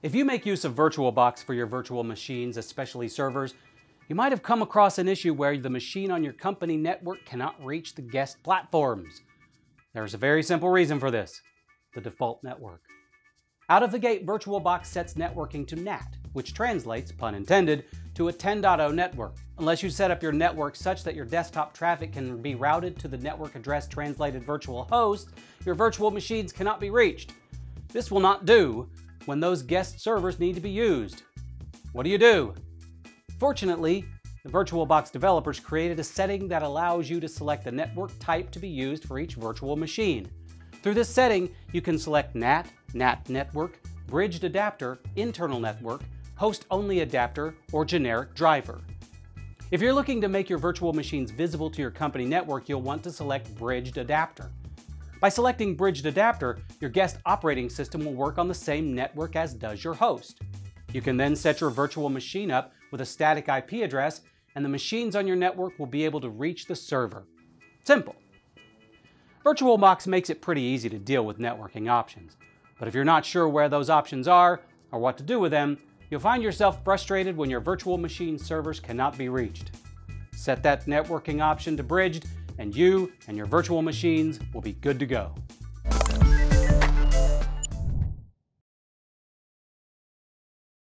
If you make use of VirtualBox for your virtual machines, especially servers, you might have come across an issue where the machine on your company network cannot reach the guest platforms. There's a very simple reason for this the default network. Out of the gate, VirtualBox sets networking to NAT, which translates, pun intended, to a 10.0 network. Unless you set up your network such that your desktop traffic can be routed to the network address translated virtual host, your virtual machines cannot be reached. This will not do when those guest servers need to be used. What do you do? Fortunately, the VirtualBox developers created a setting that allows you to select the network type to be used for each virtual machine. Through this setting, you can select NAT, NAT network, bridged adapter, internal network, host-only adapter, or generic driver. If you're looking to make your virtual machines visible to your company network, you'll want to select Bridged Adapter. By selecting Bridged Adapter, your guest operating system will work on the same network as does your host. You can then set your virtual machine up with a static IP address, and the machines on your network will be able to reach the server. Simple. VirtualBox makes it pretty easy to deal with networking options. But if you're not sure where those options are or what to do with them, you'll find yourself frustrated when your virtual machine servers cannot be reached. Set that networking option to bridged, and you and your virtual machines will be good to go.